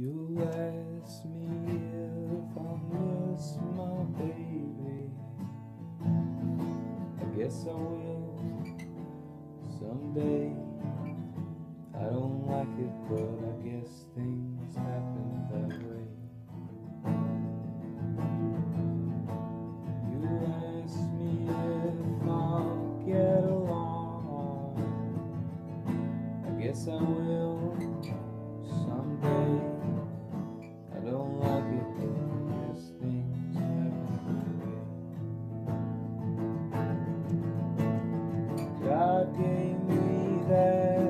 You ask me if I miss my baby. I guess I will someday. I don't like it, but I guess things happen that way. You ask me if I'll get along. I guess I will Gave me that.